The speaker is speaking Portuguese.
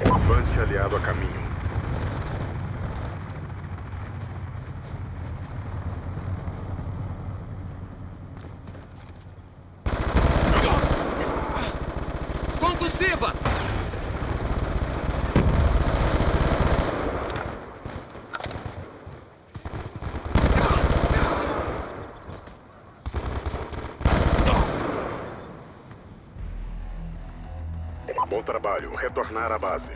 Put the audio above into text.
Levante aliado a caminho. Concussiva! Bom trabalho. Retornar à base.